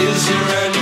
Is there any